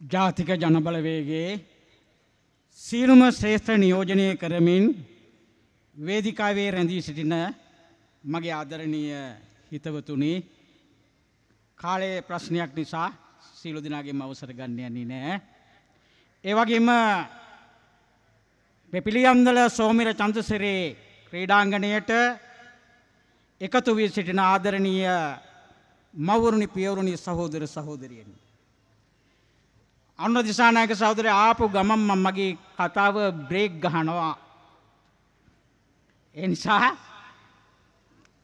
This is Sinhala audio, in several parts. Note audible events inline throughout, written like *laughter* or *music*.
ජාතික ජනබලවේගේ සීලුම ශ්‍රේෂ්ඨ නියෝජනය කරමින් වේදිකාවේ රැඳී සිටින මගේ ආදරණීය හිතවතුනි කාලයේ ප්‍රශ්නයක් නිසා සීලු දෙනාගේම අවසර ගන්න යන්නේ නෑ. ඒ වගේම පෙපිලියන්දල සෝමිර චන්දසිරේ ක්‍රීඩාංගණයට එකතු වී සිටින ආදරණීය මවුරුණි පියවරුණි සහෝදර සහෝදරියනි. අන්න දිසානායක සහෝදරය ආපු ගමන් මම මගේ කතාව බ්‍රේක් ගහනවා. ඒ නිසා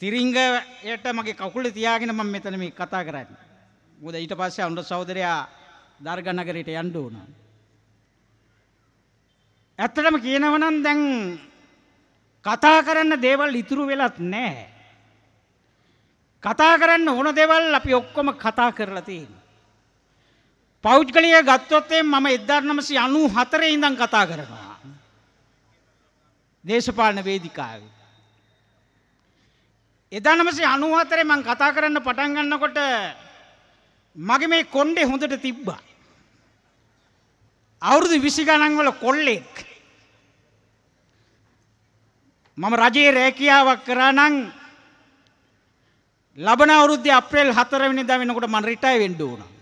තිරිංගයට මගේ කකුල තියාගෙන මම මෙතන මේ කතා කරන්නේ. මොකද ඊට පස්සේ අනුර සහෝදරයා දර්ගනගරයට යන්න ඕන. ඇත්තටම කියනව නම් දැන් කතා කරන්න දේවල් ඉතුරු වෙලත් නැහැ. කතා කරන්න ඕන දේවල් අපි ඔක්කොම කතා කරලා තියෙනවා. පෞද්ගලිය ගත්තොත්තේ මම එදදාර නමසි අනු හතරේ ඉඳං කතා කරනවා. දේශපාලන වේදිකාව. එදා නමසේ අනු හතරේ මං කතා කරන්න පටන් ගන්නකොට මගේ මේ කොන්්ඩේ හොඳට තිබ්බා. අවුරුදු විසි ගණන්වල කොල්ලෙක්. මම රජයේ රෑකියාවක් කරානං ලබන අවුරුද්ධ අප්‍රේල් හතරවෙනි ද වෙනකොට මන් රිටයි වෙන්ඩ වුණා.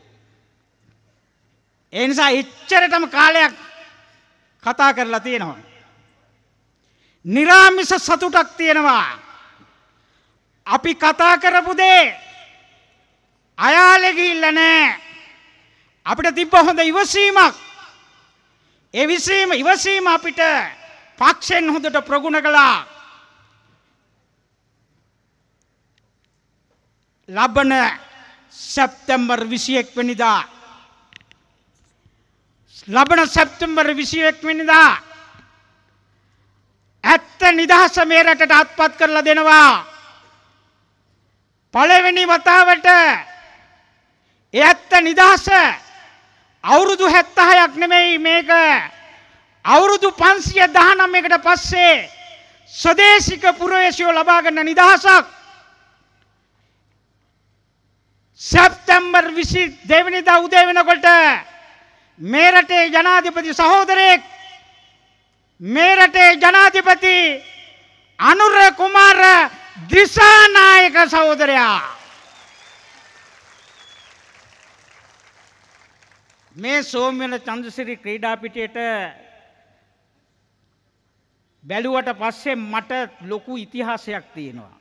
ඒ නිසා එච්චරටම කාලයක් කතා කරලා තියෙනවා. නිරාමිස සතුටක් තියෙනවා. අපි කතා කරපු දේ අයාලෙගිල්ල නෑ. අපිට තිබ්බ හොඳ ඉවසීමක්. ඒ විසීම ඉවසීම අපිට පක්ෂෙන් හොඳට ප්‍රගුණ කළා. ලබන සැප්තැම්බර් විසියෙක් වනිදා ලබන සැප්තම්බර් විසියෙක් වනිදා ඇත්ත නිදහස මේ රටට අත්පත් කරලා දෙනවා. පළවෙනි වතාවට ඇත්ත නිදහස අවුරුදු හැත්තහයක් නෙමෙයි මේක. අවුරුදු පන්සිය දහනම් එකට පස්සේ ස්වදේශික පුරවේශයෝ ලබාගන්න නිදහසක්. සැප්තැම්බර් විසි දෙවනිදා උදේ වෙනකොට මේ රටේ ජනාධිපති සහෝදරයෙක් මේ රටේ ජනාධිපති අනුර කුමාර දිසානායක සහෝදරයා මේ සෝම්‍යන චන්දසිරි ක්‍රීඩාපිටයට බැලුවට පස්සේ මට ලොකු ඉතිහාසයක් තියෙනවා.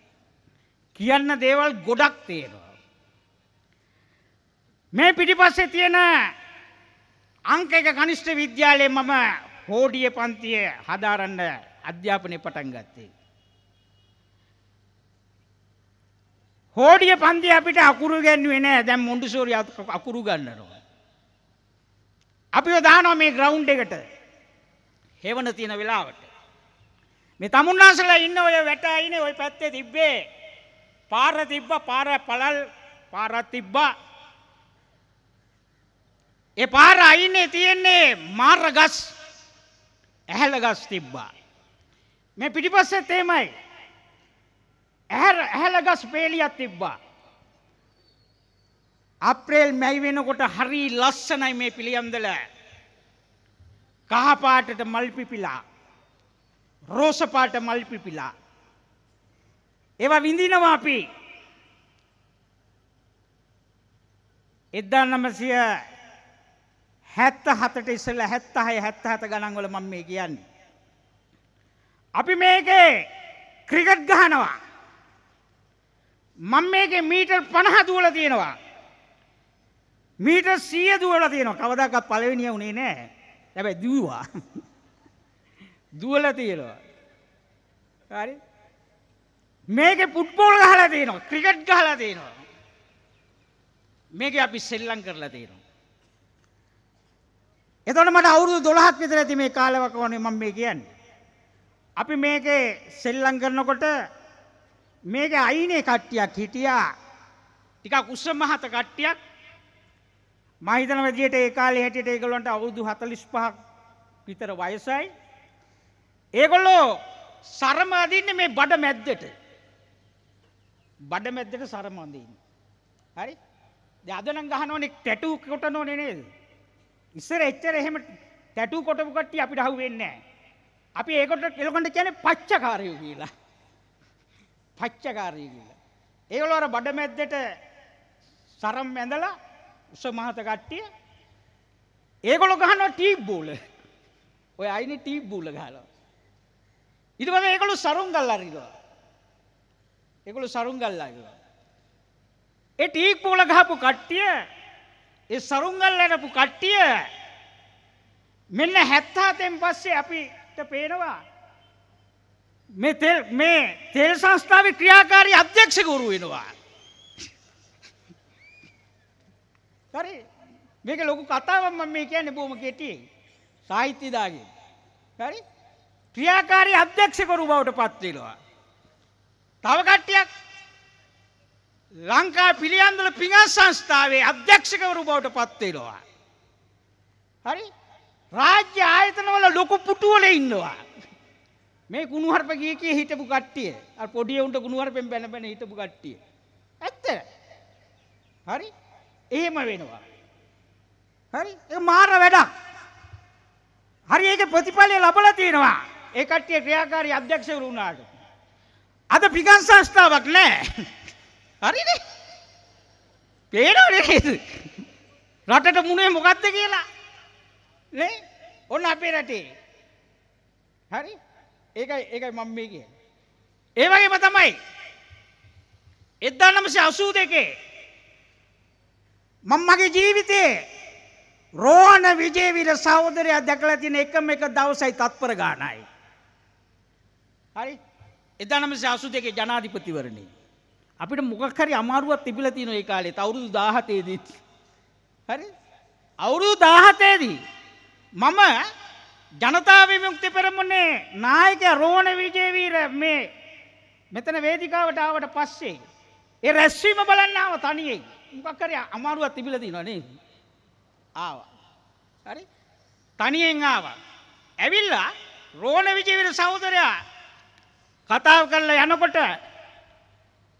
කියන්න දේවල් ගොඩක් තියෙනවා. මේ පිටිපස්සේ තියෙන අංක එක කනිෂ්ඨ විද්‍යාලයේ මම හෝඩිය පන්තිය හදාරන්න අධ්‍යාපනය පටන් ගත්තේ. හෝඩිය පන්ති අපිට අකුරු ගැන්ුවේ නෑ දැම් මොන්ඩිසෝරිය අකුරු ගන්නනවා. අපි දානවා මේ ග්‍රවුන්් එකට හෙවන තියෙන වෙලාවට. මේ තමුන්නාසලා ඉන්න ඔය වැටයින ඔය පැත්තේ තිබ්බේ පාර තිබ්බ පාර පලල් පාරත් තිබ්බා ඒ පාර අයින්නේ තියෙන්නේ මාර්ර ගස් ඇහැල ගස් තිබ්බා. මේ පිටිපස්සෙත් ඒමයි ඇහැල ගස් පේලියත් තිබ්බා. අප්‍රේල් මැයි වෙනකොට හරි ලස්සනයි මේ පිළියම්දල කහපාටට මල්පිපිලා රෝසපාට මල්පිපිලා ඒවා විඳිනවා අපි. එද්දා නමසය හැත්ත හතට ඉස්සල හැත්තහය හැත්ත හත ගණන්වල මම මේ කියන්නේ. අපි මේකේ ක්‍රිකට් ගහනවා. මං මේකේ මීටර් පණහ දුවල තියෙනවා. මීට සිය දුවල තියෙනවා. කවදක්ත් පලවෙනිය වුණේ නෑ ඇැබැ දවා දුවල තියෙනවා. හරි? මේක පුට්පෝල් ගහලා තියෙනවා. ක්‍රිකට් ගහලා තියෙනවා. මේක අපි සෙල්ලං කරලා තියෙනවා. එතොට මට අවුරුදු දොළහත් විතර ඇති මේ කාලවක වනේ මම මේ කියන්නේ. අපි මේක සෙල්ලං කරනකොට මේක අයිනේ කට්ටියක් හිටියා ටිකක් උස්ස මහත කට්ටියක් මහිතන විදියට ඒ කාලේ හැටියට ඒගොල්ලන්ට අවුරුදු 45ක් විතර වයසයි. ඒගොල්ලෝ සරම අදින්නේ මේ බඩ මැද්දට. බඩ මැද්දට සරම අදින්නේ. හරි? දැන් අද නම් ගහනවනේ ටැටූ කොටනෝනේ නේද? ඉස්සර එච්චර එහෙම ටැටු කොටපු කට්ටිය අපිට අහු වෙන්නේ නැහැ. අපි ඒකට එලකොන්ට කියන්නේ පච්චකාරයෝ කියලා. පච්චකාරයෝ කියලා. ඒගොල්ලෝ අර බඩ මැද්දට සරම් ඇඳලා උස මහත කට්ටිය ඒගොල්ලෝ ගහනවා ටීප් බූල. ඔය අයිනේ ටීප් බූල ගහනවා. ඊට පස්සේ ඒගොල්ලෝ සරුංගල් අරිනවා. ඒගොල්ලෝ සරුංගල් අරිනවා. ඒ ටීප් බූල ගහපු කට්ටිය ඒ සරුංගල් අරපු කට්ටිය මෙන්න 77න් පස්සේ අපිට පේනවා මේ තෙල් මේ තෙල් සංස්ථාවේ ක්‍රියාකාරී අධ්‍යක්ෂකවරු වෙනවා. හරි මේක ලොකු කතාවක් මම මේ කියන්නේ බොහොම කෙටියෙන් සාහිත්‍ය දාගෙන. හරි ක්‍රියාකාරී අධ්‍යක්ෂකවරු බවට පත් වෙනවා. තව කට්ටියක් ලංකා පිළියන්දල පිඟන් සංස්ථාවේ අධ්‍යක්ෂකවරු බවට පත් වෙනවා. හරි රාජ්‍ය ආයතනවල ලොකු පුටුවල ඉන්නවා. මේ කුණුහරුප ගිය කී හිටපු කට්ටිය. අර පොඩි උන්ට කුණුහරුපෙන් බැන බැන හිටපු කට්ටිය. ඇත්ත. හරි? එහෙම වෙනවා. හරි? ඒ මාර වැඩක්. හරි ඒක ප්‍රතිඵලය ලබලා තියෙනවා. ඒ කට්ටිය ක්‍රියාකාරී අධ්‍යක්ෂකවරු වුණාට. අද පිගන් සංස්ථාවක් නැහැ. හරිනේ? පේනවනේ නේද? රටට මුණේ මොකද්ද කියලා? නේ? ඔන්න අපේ රටේ. හරි? ඒකයි ඒකයි මම මේ කියන්නේ. ඒ වගේම තමයි 1982 මම මගේ ජීවිතේ රෝහණ විජේවීර සහෝදරයා දැකලා තියෙන එකම එක දවසයි තත්පර ගානයි. හරි? 1982 ජනාධිපතිවරණේ අපිට මොකක් හරි අමාරුවක් තිබිලා තියෙනවා ඒ කාලේ අවුරුදු 17 දී. හරි? අවුරුදු 17 දී මම ජනතා විමුක්ති පෙරමුණේ නායකයා රෝහණ විජේවීර මේ මෙතන වේදිකාවට ආවට පස්සේ ඒ රැස්වීම බලන්න ආව තනියෙන්. මොකක් හරි අමාරුවක් තිබිලා තියෙනවා නේද? ආවා. හරි? තනියෙන් ආවා. ඇවිල්ලා රෝහණ විජේවීර සහෝදරයා කතාව කරලා යනකොට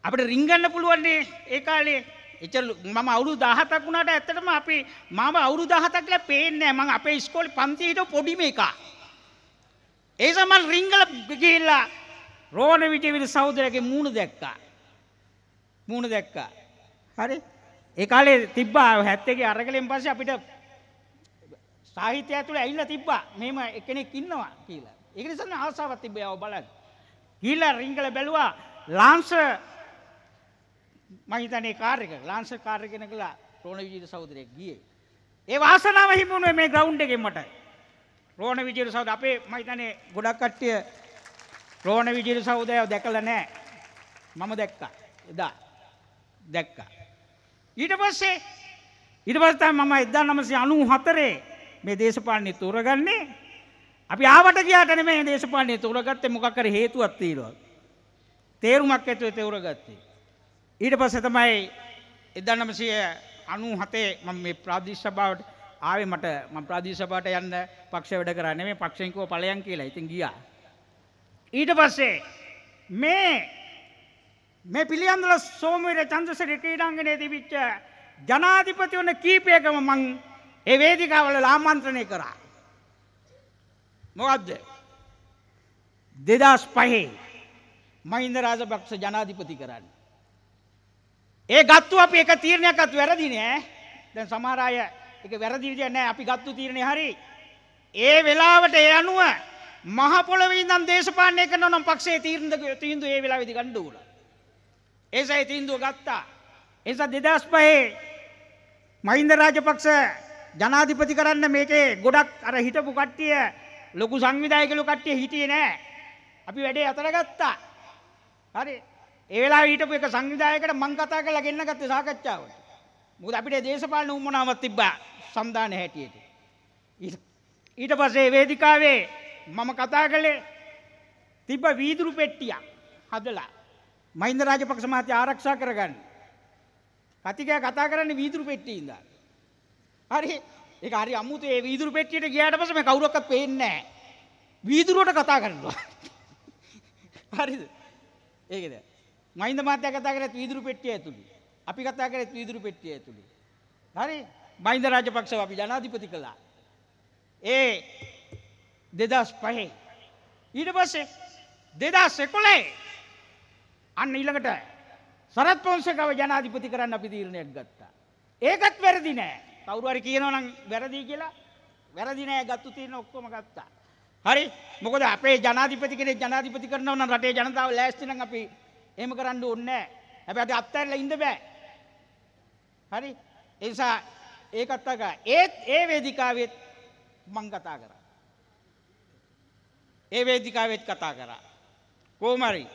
අපිට රිංගන්න පුළුවන්නේ ඒ කාලේ එච්චර මම අවුරුදු 17ක් වුණාට ඇත්තටම අපි මම අවුරුදු 17ක් කියලා පේන්නේ නැහැ. මම අපේ ඉස්කෝලේ පන්තියේ හිටපු පොඩිම එකා. ඒ සමන් රිංගල ගිහිල්ලා රෝණ විජේවිද සහෝදරයාගේ මූණ දැක්කා. මූණ දැක්කා. හරි? ඒ කාලේ තිබ්බා 71 අරගලෙන් පස්සේ අපිට සාහිත්‍යය ඇතුලේ ඇවිල්ලා තිබ්බා. මෙහෙම එක්කෙනෙක් ඉන්නවා කියලා. ඒක නිසා ආසාවක් තිබ්බා යව බලන්න. ගිහිල්ලා රිංගල බැලුවා ලාන්ස් මම හිතන්නේ කාර් එක ලාන්සර් කාර් එක ගෙනකලා රෝණ විජේද සහෝදරයෙක් ගියේ. ඒ වාසනාව හිමුනේ මේ ග්‍රවුන්ඩ් එකෙන් මට. රෝණ විජේද සහෝදර අපේ මම හිතන්නේ ගොඩක් කට්ටිය රෝණ විජේද සහෝදරයව දැකලා නැහැ. මම දැක්කා. එදා දැක්කා. ඊට පස්සේ ඊට පස්සේ තමයි මම 1994 මේ දේශපාලනේ තෝරගන්නේ. අපි ආවට ගියාට නෙමෙයි දේශපාලනේ තෝරගත්තේ මොකක් හරි හේතුවක් තියෙනවා. තේරුමක් ඇතුලේ තෝරගත්තේ. ඊට පස්සේ තමයි 1997 මම මේ ප්‍රාදේශ සභාවට ආවේ මට මම ප්‍රාදේශ සභාවට යන්න පක්ෂ වැඩ කරා නෙමෙයි පක්ෂෙන් කිව්ව ඵලයන් කියලා. ඉතින් ගියා. ඊට පස්සේ මේ මේ පිළියන්දල සෝමවීර චන්ද්‍රසේන ක්‍රීඩාංගණයේ තිබිච්ච ජනාධිපති වන කීපයකම මං ඒ වේදිකාවල ආමන්ත්‍රණය කරා. මොකද්ද? 2005 මහින්ද රාජපක්ෂ ජනාධිපති කරන්නේ. ඒ ගත්තු අපි එක තීරණයක්වත් වැරදි නෑ. දැන් සමහර අය ඒක වැරදි විදිය නෑ අපි ගත්තු තීරණේ හරි. ඒ වෙලාවට ඒ අනුව මහ පොළොවේ ඉඳන් දේශපාලනය කරනවා නම් පක්ෂයේ තීරණ තීන්දුව ඒ වෙලාවේදී ගන්න ඕන. ඒසයි තීන්දුව ගත්තා. ඒ නිසා 2005 මහින්ද රාජපක්ෂ ජනාධිපති කරන්න මේකේ ගොඩක් අර හිටපු කට්ටිය ලොකු සංවිධායකලු කට්ටිය හිටියේ නෑ. අපි වැඩේ අතර ගත්තා. හරි ඒ වෙලාවේ හිටපු එක සංවිධායකට මං කතා කරලා ගෙන්න ගත්තේ සාකච්ඡාවට. මොකද අපිට දේශපාලන උවමනාවක් තිබ්බා සම්දාන හැටියට. ඊට පස්සේ වේදිකාවේ මම කතා කළේ තිබ්බ වීදුරු පෙට්ටියක් හදලා මහින්ද රාජපක්ෂ මහත්තයා ආරක්ෂා කරගන්න. කතිකයා කතා කරන්නේ වීදුරු පෙට්ටියේ ඉඳලා. හරි ඒක හරි අමුතු ඒ වීදුරු පෙට්ටියට ගියාට පස්සේ මේ කවුරක්වත් පේන්නේ නැහැ. වීදුරුවට කතා කරනවා. හරිද? ඒකද? මහින්ද මහත්තයා කතා කරත් වීදුරු පෙට්ටිය ඇතුළේ. අපි කතා කරත් වීදුරු පෙට්ටිය ඇතුළේ. හරි? මහින්ද රාජපක්ෂව අපි ජනාධිපති කළා. ඒ දෙදස් පහේ. ඊට පස්සේ දෙදස් එකොලේ අන්න ඊළඟට සරත් පොන්සකව ජනාධිපති කරන්න අපි තීරණයක් ගත්තා. ඒකත් වැරදි නෑ කවුරුහරි කියනවනම් වැරදිී කියලා වැරදි නෑ ගත්තු තියෙන ඔක්කොම ගත්තා. හරි මොකද අපේ ජනාධිපති කෙනෙක් ජනාධිපති කරනව නම් රටේ ජනතාව ලෑස්ති නම් අපි එහෙම කරන්න ඕනේ නැහැ. හැබැයි අපි අත්හැරලා ඉන්න බෑ. හරි ඒ නිසා ඒකත් අග ඒත් ඒ වේදිකාවෙත් මං කතා කරා. ඒ වේදිකාවෙත් කතා කරා. කොහොම හරි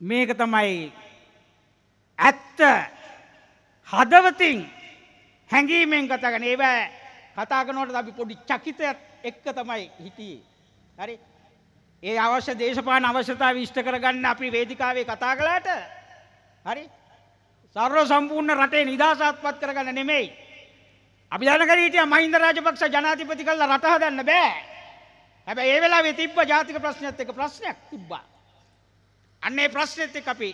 මේක තමයි ඇත්ත හදවතින් හැඟීමෙන් කතා කරන ඒවා කතා කරනකොට අපි පොඩි චකිතයක් එක්ක තමයි හිටියේ. හරි. ඒ අවශ්‍ය දේශපාලන අවශ්‍යතාව ඉෂ්ට කරගන්න අපි වේදිකාවේ කතා කළාට හරි. සර්ව සම්පූර්ණ රටේ නිදහසත්පත් කරගන්න නෙමෙයි. අපි දැනගෙන හිටියා මහින්ද රාජපක්ෂ ජනාධිපති කළා රට හදන්න බෑ. හැබැයි ඒ වෙලාවේ තිබ්බ ජාතික ප්‍රශ්නයත් එක්ක ප්‍රශ්නයක් තිබ්බා. අන්න ඒ ප්‍රශ්නෙත් එක්ක අපි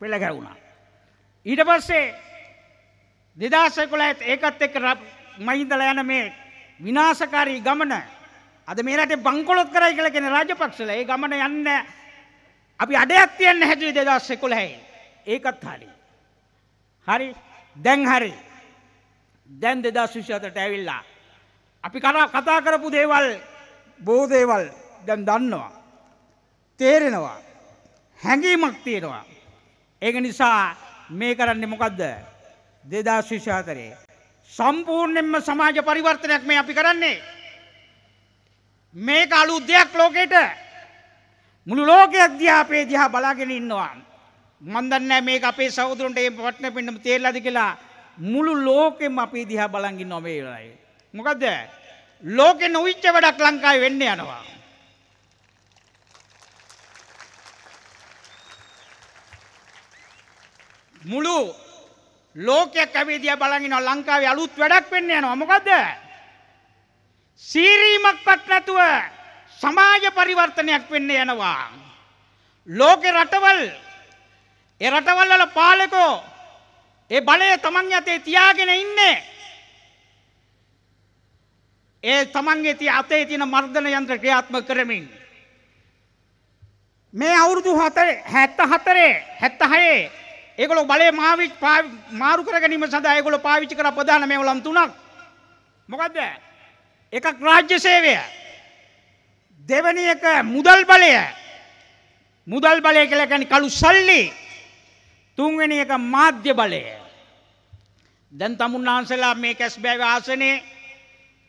පෙළ ගැවුණා. ඊට පස්සේ දෙදස් එකොළත් ඒකත් එක්ක මහින්දල යන මේ විනාශකාරී ගමන අද මේ රටේ බංකොලොත් කරයි කියලා කියන රාජපක්ෂල ඒ ගමන යන්න අපි අඩයක් තියන්න හැදුවේ දෙදස් එකොළහයි ඒකත් හරි. හරි? දැන් හරි. දැන් දෙදස් විශ්වතට ඇවිල්ලා. අපි කරා කතා කරපු දේවල් බෝ දේවල් දැන් දන්නවා. තේරෙනවා. හැඟීමක් තියෙනවා. ඒක නිසා මේ කරන්නේ මොකක්ද දෙදස් විශ්වාතරයේ සම්පූර්ණයෙන්ම සමාජ පරිවර්තනයක් මේ අපි කරන්නේ. මේක අලුත් දෙයක් ලෝකෙට. මුළු ලෝකයක් දිහා අපේ දිහා බලාගෙන ඉන්නවා. මන් දන්නේ මේක අපේ සහෝදරන්ට මේ වටන පින්නම තේරලාද කියලා මුළු ලෝකෙම අපේ දිහා බලන් ඉන්නවා මේ වෙලාවේ. මොකද්ද? ලෝකෙ නොවිච්ච වැඩක් ලංකාවේ වෙන්න යනවා. මුළු ලෝකයක් ඇවිදියා බලන් ඉනවා ලංකාවේ අලුත් වැඩක් වෙන්න යනවා. මොකද්ද? සීරීමක්වත් නැතුව සමාජ පරිවර්තනයක් වෙන්න යනවා ලෝකේ රටවල් ඒ රටවල් වල පාලකෝ ඒ බලය තමන් යතේ තියාගෙන ඉන්නේ ඒ තමන්ගේ අතේ තියෙන මර්ධන යන්ත්‍ර ක්‍රියාත්මක කරමින් මේ අවුරුදු 4 74 76 ඒගොල්ලෝ බලය මාරු කර ගැනීම සඳහා ඒගොල්ලෝ පාවිච්චි කර ප්‍රධාන මේවලම් තුනක්. මොකද්ද? එකක් රාජ්‍ය සේවය. දෙවැනි එක මුදල් බලය. මුදල් බලය කියලා කියන්නේ කළු සල්ලි. තුන්වෙනි එක මාධ්‍ය බලය. දැන් තමුන්නාන්සලා මේ කැස් බෑව ආසනේ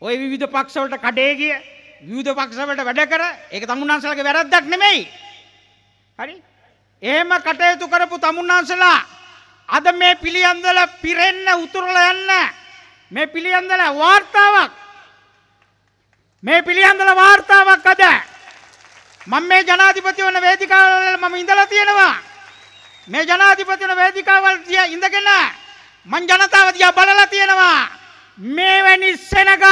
ওই විවිධ පක්ෂවලට කඩේ ගිය විවිධ පක්ෂවලට වැඩ කර ඒක තමුන්නාන්සලාගේ වැරද්දක් නෙමෙයි. හරි? එහෙම කටයුතු කරපු තමුන්නාන්සලා අද මේ පිළියන්දල පිරෙන්න උතුරල යන්න මේ පිළියන්දල වාර්තාවක් මේ පිළියන්දල වාර්තාවක් අද මම මේ ජනාධිපති වන වේදිකාවල මම ඉඳලා තියෙනවා. මේ ජනාධිපති වන වේදිකාවල් දිහා ඉඳගෙන මං ජනතාව දිහා බලලා තියෙනවා. මේවැනි සෙනගක්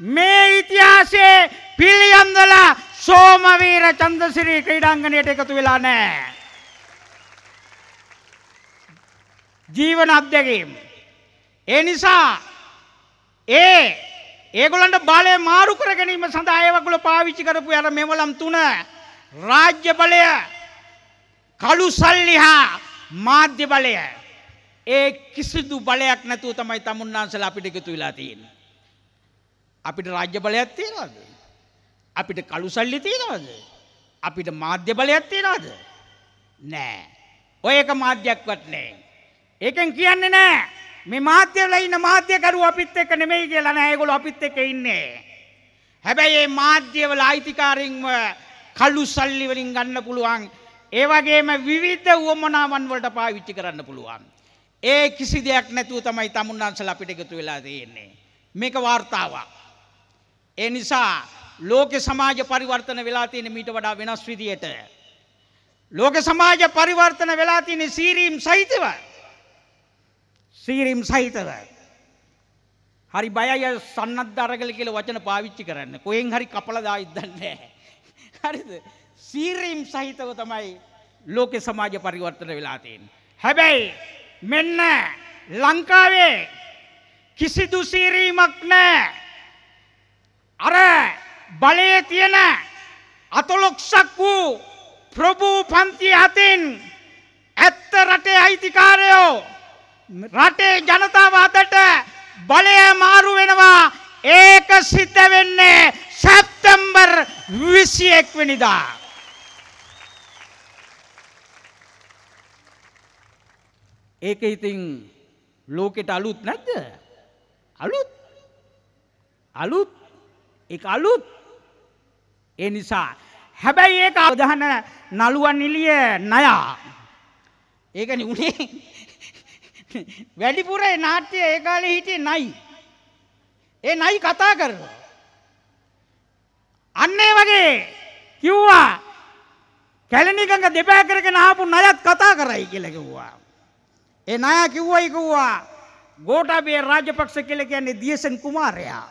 මේ ඉතිහාසයේ පිළියන්දල සෝමවීර චන්දසිරි ක්‍රීඩාංගණයට එකතු වෙලා නැහැ. ජීවන අත්දැකීම්. ඒ නිසා ඒ ඒගොලන්ට බලය මාරු කර ගැනීම සඳහා ඒවගොල පාවිච්චි කරපු අර මෙවලම් තුන රාජ්‍ය බලය කළු සල්ලි හා මාධ්‍ය බලය ඒ කිසිදු බලයක් නැතුව තමයි තමුන්නාන්සල අපිට එකතු වෙලා තියෙන්නේ. අපිට රාජ්‍ය බලයක් තියෙනවද? අපිට කළු සල්ලි තියෙනවද? අපිට මාධ්‍ය බලයක් තියෙනවද? නෑ. ඔය එක මාධ්‍යයක්වත් නෑ. ඒකෙන් කියන්නේ නෑ මේ මාධ්‍යවල ඉන්න මාධ්‍යකරු අපිත් එක්ක නෙමෙයි කියලා නෑ ඒගොල්ලෝ අපිත් එක්ක ඉන්නේ. හැබැයි මේ මාධ්‍යවල අයිතිකාරින්ව කළු සල්ලි වලින් ගන්න පුළුවන්. ඒ වගේම විවිධ උවමනාවන් වලට පාවිච්චි කරන්න පුළුවන්. ඒ කිසි දෙයක් නැතුව තමයි තමුන්නාන්සලා අපිට එකතු වෙලා තියෙන්නේ. මේක වාර්තාවක්. ඒ නිසා ලෝක සමාජ පරිවර්තන වෙලා තියෙන මීට වඩා වෙනස් විදියට. ලෝක සමාජ පරිවර්තන වෙලා තියෙන සීරීම් සහිතව සීරීම් සහිතව. හරි බයයි සන්නත් අරගල කියල වචන පාවිච්චි කරන්න කොයෙන් හරි කපලදා ඉදන්නේ. හරිද සීරීම් සහිතව තමයි ලෝක සමාජ පරිවර්තන වෙලාතියෙන්. හැබැයි මෙන්න ලංකාවේ කිසිදු සීරීමක් නෑ. අර බලය තියෙන අතොලොක්සක් වූ ප්‍රභූ පන්තිය අතින් ඇත්ත රටේ අයිතිකාරයෝ රටේ ජනතාව අතට බලය මාරු වෙනවා. ඒක සිද්ධ වෙන්නේ සැප්තැම්බර් විසියෙක් වෙනිදා. ඒක ඉතින් ලෝකෙට අලුත් නැද්ද? අලුත්. අලුත්. එක අලුත්. ඒ නිසා හැබැයි ඒක අවධහන නළුවන් නිලිය නයා ඒකනි උනේ. *laughs* වැඩිපුර නාට්‍ය ඒ කාලේ හිටියේ නයි. ඒ නයි කතා කරනවා අන්නේ වගේ කිව්වා කැලණිගඟ දෙපෑ කරගෙන ආපු ණයත් කතා කරයි කියලා කිව්වා. ඒ ණය කිව්වයි කිව්වා ගෝඨාභය රාජපක්ෂ කියලා කියන්නේ දියසන් කුමාරයා.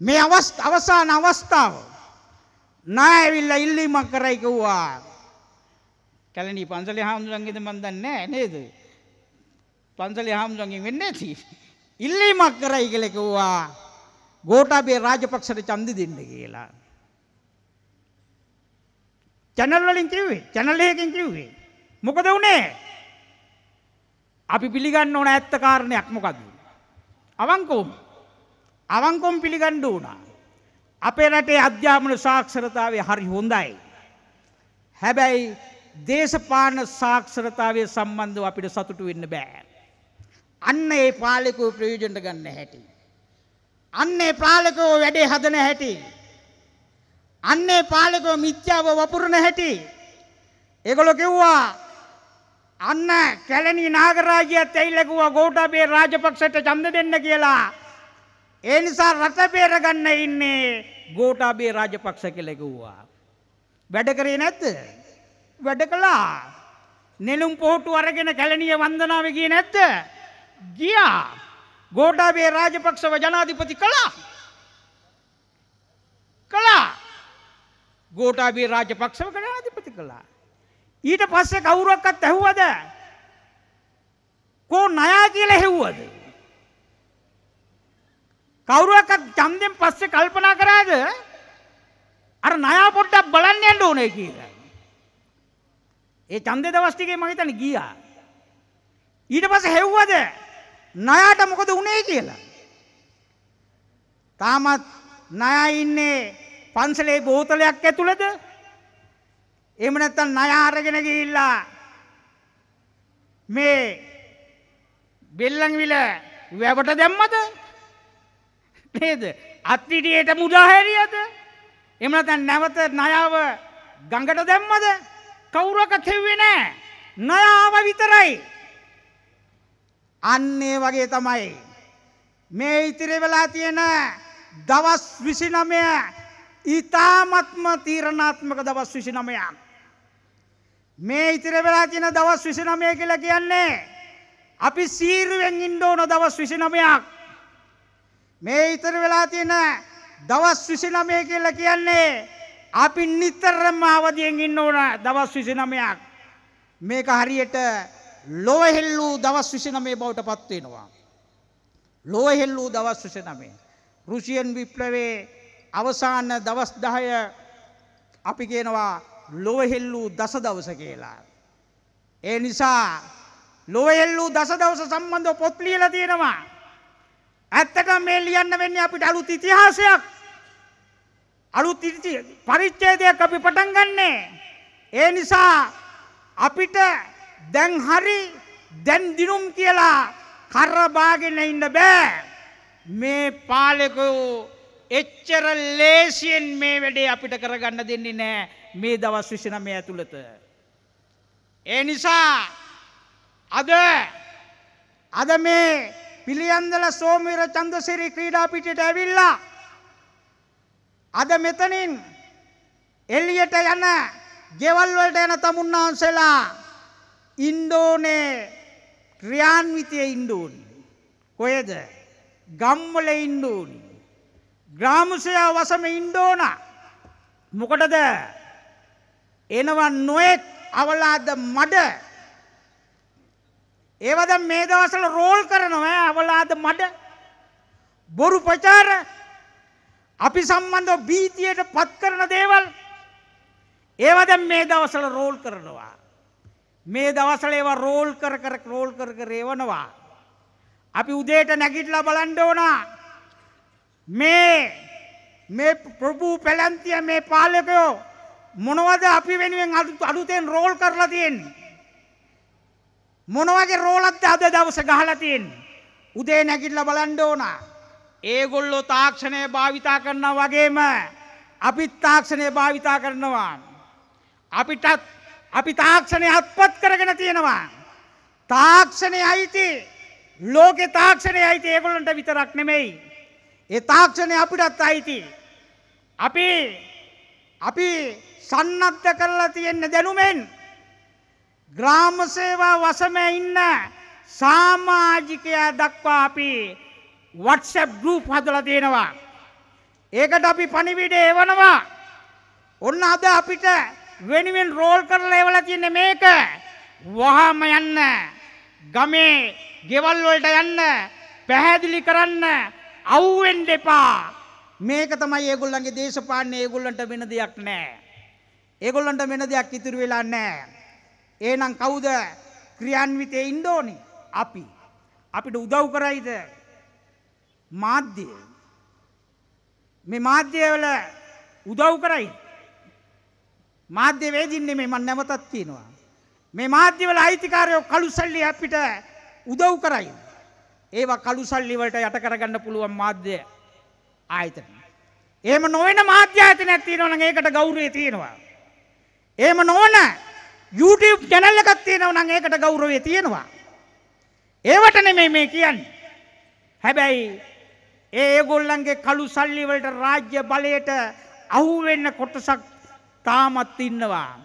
මේ අවස්ථාව අවසාන අවස්ථාව. ණය ඇවිල්ලා ඉල්ලීමක් කරයි කිව්වා. කැලණි පන්සලේ හාමුදුරන්ගෙද මන් දන්නේ නැහැ නේද? පන්සලේ හාමුදුරන්ගෙන් වෙන්නේ නැති. ඉල්ලීමක් කරයි කියලා කිව්වා. ගෝඨාභය රාජපක්ෂට ඡන්දෙ දෙන්න කියලා. චැනල් වලින් කිව්වේ චැනල් එකකින් කිව්වේ. මොකද උනේ අපි පිළිගන්න ඕන ඇත්ත කාරණයක් මොකද්ද? අවංකවම. අවංකවම පිළිගන්න ඕන. අපේ රටේ අධ්‍යාපන සාක්ෂරතාවය හරි හොඳයි. හැබැයි දේශපාලන සාක්ෂරතාවය සම්බන්ධව අපිට සතුටු වෙන්න බෑ. අන්න ඒ පාලකෝ ප්‍රයෝජනට ගන්න හැටි. අන්නේ පාලකෝ වැඩේ හදන හැටි. අන්නේ පාලකෝ මිත්‍යාව වපුරන හැටි. ඒගොල්ලෝ කිව්වා අන්න කැලණි නාගරාජයත් ඇවිල්ලා කිව්වා ගෝඨාභය රාජපක්ෂට ඡන්ද දෙන්න කියලා. ඒ නිසා රට බේරගන්න ඉන්නේ ගෝඨාභය රාජපක්ෂ කියලා කිව්වා. වැඩ කරේ නැද්ද? වැඩ කළා. නෙළුම් පොහට්ටු අරගෙන කැලණිය වන්දනාව ගියේ නැද්ද? ගියා ගෝඨාභය රාජපක්ෂව ජනාධිපති කළා කළා ගෝඨාභය රාජපක්ෂව ජනාධිපති කළා ඊට පස්සේ කවුරුවක්වත් ඇහුවද කෝ ණයා කියලා හෙව්වද කවුරුවක්වත් ඡන්දෙන් පස්සේ කල්පනා කරාද අර ණයා පොඩ්ඩක් බලන්න යන්න ඕනේ කියලා ඒ ඡන්දේ දවස් ටිකේ මම හිතන්නේ ගියා ඊට පස්සේ හෙව්වද ණයාට මොකද වුනේ කියලා. තාමත් ණයා ඉන්නේ පන්සලේ බෝතලයක් ඇතුළද එහෙම නැත්නම් ණය අරගෙන ගිහිල්ලා මේ බෙල්ලන්විල වැවට දැම්මද? නේද? අත්තිටියට මුදා හැරියද? එහෙම නැත්නම් නැවත ණයව ගඟට දැම්මද? කවුරක්වත් හෙව්වේ නැහැ. ණයාව විතරයි. අන්නේ වගේ තමයි. මේ ඉතිරි වෙලා තියෙන දවස් 29 ඊ타මත්ම තීරණාත්මක දවස් 29ක් මේ ඉතිරි වෙලා තියෙන දවස් 29 කියලා කියන්නේ අපි සීරුවෙන් ඉන්න ඕන දවස් 29ක් මේ ඉතිරි වෙලා තියෙන දවස් 29 කියලා කියන්නේ අපි නිතරම අවදියෙන් ඉන්න ඕන දවස් 29ක් මේක හරියට ලොව හෙල්ලූ දවස් 29 බවට පත් වෙනවා ලොව හෙල්ලූ දවස් 29 රුසියන් විප්ලවයේ අවසාන දවස් 10 අපි කියනවා ලොවහෙල්ලූ දස දවස කියලා. ඒ නිසා ලොවහෙල්ලූ දස දවස සම්බන්ධව පොත් ලියලා තියෙනවා. ඇත්තටම මේ ලියන්න වෙන්නේ අපිට අලුත් ඉතිහාසයක්. අලුත් පරිච්ඡේදයක් අපි පටන් ගන්නෑ. ඒ නිසා අපිට දැන් හරි දැන් දිනුම් කියලා කරබාගෙන ඉන්න බෑ. මේ පාලකෝ එච්චර ලේසියෙන් මේ වැඩේ අපිට කරගන්න දෙන්නේ නෑ මේ දවස් 29 ඇතුළත. ඒ නිසා අද අද මේ පිළියන්දල සෝමීර චන්දසිරි ක්‍රීඩා පිටියට ඇවිල්ලා අද මෙතනින් එල්ලියට යන ගෙවල් වලට යන තමුන්නාන්සලා ඉන්ඩෝනේ ක්‍රියාන්විතයේ ඉන්ඩෝනි. කොහෙද? ගම්වල ඉන්ඩෝනි. ග්‍රාමසයා වසම ඉන්ඩෝන මොකටද එනවා නොයෙක් අවලාද මඩ ඒව දැන් මේ දවස්වල රෝල් කරනවා ඈ අවලාද මඩ. බොරු ප්‍රචාර අපි සම්බන්ධව බීතියට පත් කරන දේවල් ඒව දැන් මේ දවස්වල රෝල් කරනවා. මේ දවස්වල ඒවා රෝල් කර කර රෝල් කර කර එවනවා. අපි උදේට නැගිටලා බලන්න ඕන. මේ මේ ප්‍රභූ පැලැන්තිය මේ පාලකයෝ මොනවද අපි වෙනුවෙන් අලුතෙන් රෝල් කරලා තියෙන්නේ? මොන වගේ රෝලක්ද අද දවසේ ගහලා තියෙන්නේ? උදේ නැගිටලා බලන්න ඕන. ඒගොල්ලෝ තාක්ෂණය භාවිතා කරනවා වගේම අපිත් තාක්ෂණය භාවිතා කරනවා. අපිටත් අපි තාක්ෂණය අත්පත් කරගෙන තියෙනවා. තාක්ෂණය අයිති. ලෝකෙ තාක්ෂණය අයිති ඒගොල්ලන්ට විතරක් නෙමෙයි. ඒ තාක්ෂණය අපිටත් අයිති. අපි අපි සන්නද්ධ කරලා තියෙන්න දැනුමෙන්. ග්‍රාම සේවා වසම ඉන්න සාමාජිකයා දක්වා අපි WhatsApp group හදලා තියෙනවා. ඒකට අපි පණිවිඩ එවනවා. ඔන්න අද අපිට වෙනුවෙන් රෝල් කරලා එවලා තියෙන්නේ මේක. වහාම යන්න. ගමේ ගෙවල් වලට යන්න. පැහැදිලි කරන්න. අවුවෙන්න එපා. මේක තමයි ඒගොල්ලන්ගේ දේශපාලනේ ඒගොල්ලන්ට වෙන දෙයක් නෑ. ඒගොල්ලන්ට වෙන දෙයක් ඉතුරු වෙලා නෑ. එහෙනම් කවුද ක්‍රියාන්විතේ ඉන්න ඕනේ? අපි. අපිට උදව් කරයිද මාධ්‍ය? මේ මාධ්‍යවල උදව් කරයි. මාධ්‍ය වේදින්නේ මේ මම නැවතත් කියනවා. මේ මාධ්‍යවල අයිතිකාරයෝ කළු සල්ලි අපිට උදව් කරයි. ඒවා කළු සල්ලි වලට යට කරගන්න පුළුවන් මාධ්‍ය ආයතන. එහෙම නොවන මාධ්‍ය ආයතනයක් තියෙනවා නම් ඒකට ගෞරවය තියෙනවා. එහෙම නොවන YouTube channel එකක් තියෙනවා නම් ඒකට ගෞරවය තියෙනවා. ඒවට නෙමෙයි මේ කියන්නේ. හැබැයි ඒ ඒගොල්ලන්ගේ කළු සල්ලි වලට රාජ්‍ය බලයට අහු වෙන්න කොටසක් තාමත් ඉන්නවා.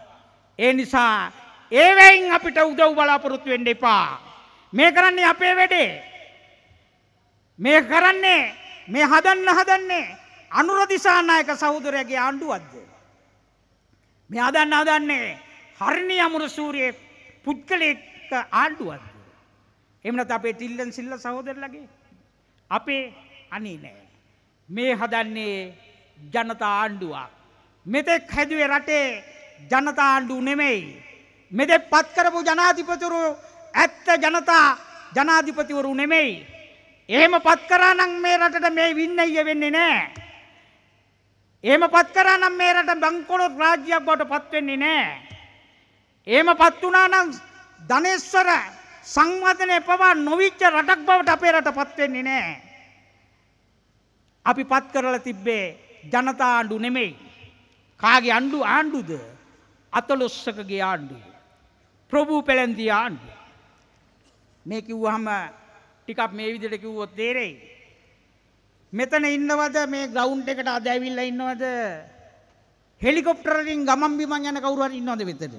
ඒ නිසා ඒවැයින් අපිට උදව් බලාපොරොත්තු වෙන්න එපා. මේ කරන්නේ අපේ වැඩේ. මේ කරන්නේ මේ හදන්න හදන්නේ අනුර දිසානායක සහෝදරයාගේ ආණ්ඩුවක්ද? මේ හදන්න හදන්නේ හරිනි අමුර සූරියේ පුද්ගලෙක් ආණ්ඩුවක්ද? එහෙම නැත්නම් අපේ ටිල්ලන් සිල්ල සහෝදරලගේ අපේ අනේ නෑ. මේ හදන්නේ ජනතා ආණ්ඩුවක්. මෙතෙක් හැදුවේ රටේ ජනතා ආණ්ඩුව නෙමෙයි. මෙතෙක් පත් කරපු ජනාධිපතිවරු ඇත්ත ජනතා ජනාධිපතිවරු නෙමෙයි. එහෙම පත් කරා නම් මේ රටට මේ වින්නయ్య වෙන්නේ නෑ. එහෙම පත් කරා නම් මේ රට බංකොලොත් රාජ්‍යයක් බවට පත් වෙන්නේ නෑ. එහෙම පත් වුණා නම් ධනේශ්වර සංවර්ධනය පවා නොවිච්ච රටක් බවට අපේ රට පත් වෙන්නේ නෑ. අපි පත් කරලා තිබ්බේ ජනතා ආණ්ඩු නෙමෙයි. කාගේ අණ්ඩු ආණ්ඩුද? අතලොස්සකගේ ආණ්ඩුව. ප්‍රභූ පෙළැන්තිය ආණ්ඩුව. මේ කිව්වහම ටිකක් මේ විදිහට කිව්වොත් තේරෙයි. මෙතන ඉන්නවද මේ ග්‍රවුන්ඩ් එකට අද ඇවිල්ලා ඉන්නවද? හෙලිකොප්ටර් වලින් ගමන් බිමන් යන කවුරු හරි ඉන්නවද මෙතන?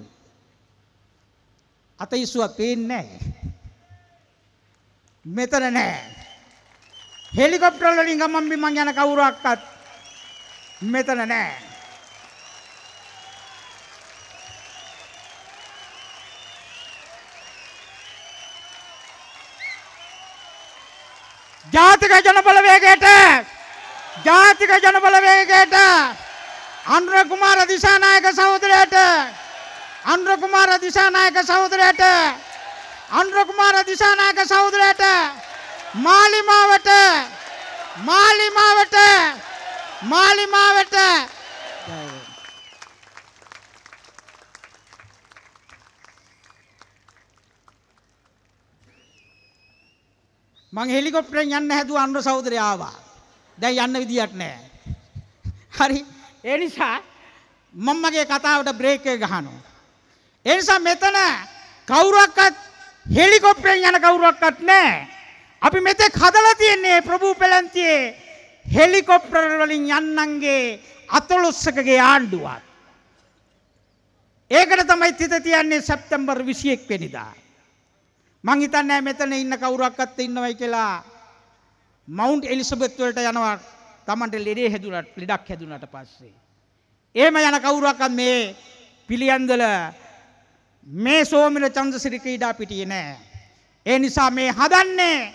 අත ඉස්සුවක් පේන්නේ නැහැ. මෙතන නැහැ. හෙලිකොප්ටර් වලින් ගමන් බිමන් යන කවුරක්වත් මෙතන නැහැ. ජාතික ජනබලවේගයට ජාතික ජනබලවේගයට අනුර කුමාර දිසානායක සහෝදරයට අනුර කුමාර දිසානායක සහෝදරයට අනුර කුමාර දිසානායක සහෝදරයට මාලිමාවට මාලිමාවට මාලිමාවට මං හෙලිකොප්ටරෙන් යන්න හැදුවා අනුර සහෝදරයා ආවා. දැන් යන්න විදියක් නැහැ. හරි. ඒ නිසා මම මගේ කතාවට බ්‍රේක් එක ගහනවා. ඒ නිසා මෙතන කවුරක්වත් හෙලිකොප්ටරෙන් යන කවුරක්වත් නැහැ. අපි මෙතෙක් හදලා තියෙන්නේ ප්‍රභූ පෙළන්තියේ හෙලිකොප්ටර් වලින් යන්නන්ගේ අතලොස්සකගේ ආණ්ඩුවක්. ඒකට තමයි තිත තියන්නේ සැප්තැම්බර් 21 වෙනිදා. මං හිතන්නේ මෙතන ඉන්න කවුරක්වත් ඉන්නවයි කියලා මවුන්ට් එලිසබෙත් වලට යනවා Tamanට ලෙඩේ හැදුනට ලෙඩක් හැදුනට පස්සේ. එහෙම යන කවුරක්වත් මේ පිළියන්දල මේ සෝමිල චන්ද්‍රසිරි ක්‍රීඩා පිටියේ නෑ. ඒ නිසා මේ හදන්නේ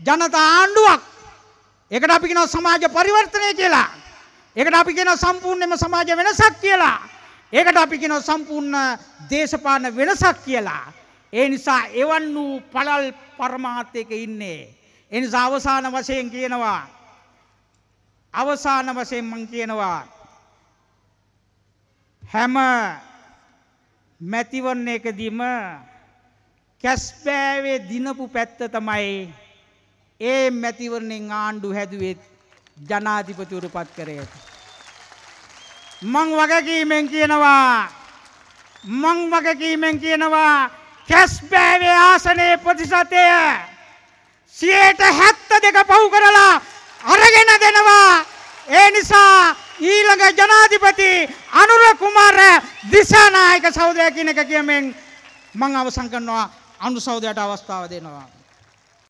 ජනතා ආණ්ඩුවක්. ඒකට අපි කියනවා සමාජ පරිවර්තනය කියලා. ඒකට අපි කියනවා සම්පූර්ණයෙන්ම සමාජ වෙනසක් කියලා. ඒකට අපි කියනවා සම්පූර්ණ දේශපාලන වෙනසක් කියලා. ඒ නිසා එවන් වූ පළල් පරමාර්ථයක ඉන්නේ. ඒ නිසා අවසාන වශයෙන් කියනවා අවසාන වශයෙන් මං කියනවා හැම මැතිවරණයකදීම කැස්බෑවේ දිනපු පැත්ත තමයි ඒ මැතිවරණෙන් ආණ්ඩු හැදුවෙත් ජනාධිපතිවරු පත් කරයට. මං වගකීමෙන් කියනවා මං වගකීමෙන් කියනවා කැස්බෑවේ ආසනයේ ප්‍රතිශතය. සියයට හැත්ත දෙක පහු කරලා අරගෙන දෙනවා. ඒ නිසා ඊළඟ ජනාධිපති අනුර කුමාර දිසානායක සෞදය කියන එක කියමෙන් මං අවසන් කරනවා. අනු සෞදයට අවස්ථාව දෙනවා.